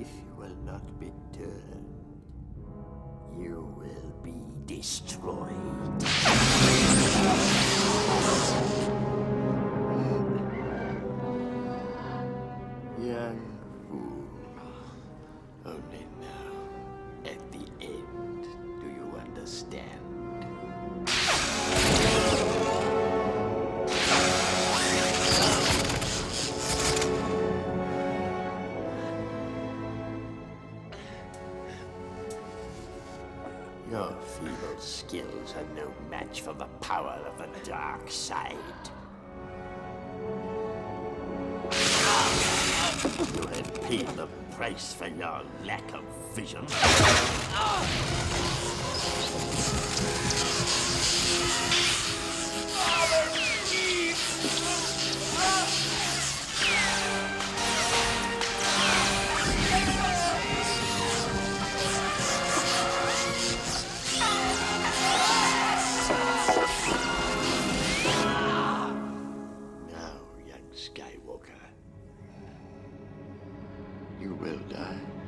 If you will not be turned, you will be destroyed. Young fool. Only now, at the end, do you understand? Your feeble skills are no match for the power of the dark side. You have paid the price for your lack of vision. Skywalker, you will die.